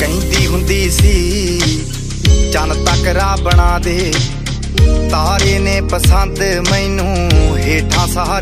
ਕਹਿੰਦੀ ਹੁੰਦੀ ਸੀ ਚੰਨ ਤੱਕ ਰਾ ਬਣਾ ਦੇ। ਤਾਰੇ ਨੇ ਪਸੰਦ ਮੈਨੂੰ ਹੇਠਾਂ ਸਹਾਰੇ